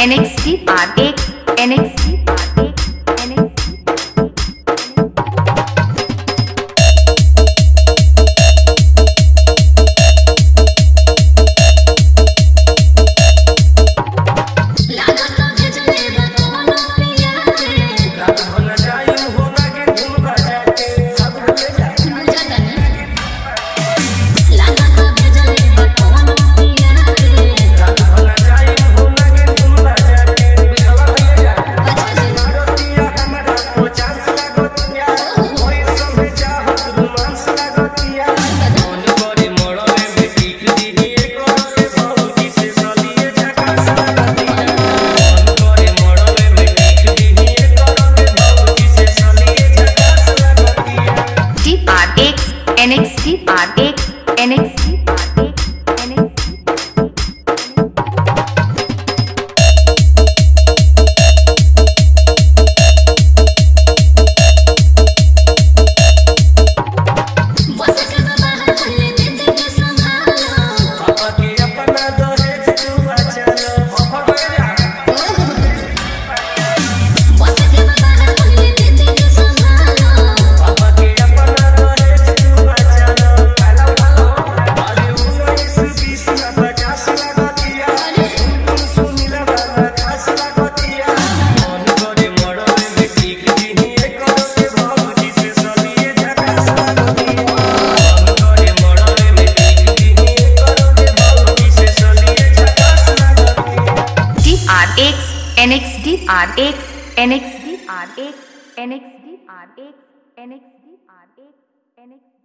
NXT Party, NXT Party. NX की part एक NX की part X N X D R X N X D R X N X D R X N X D R X N X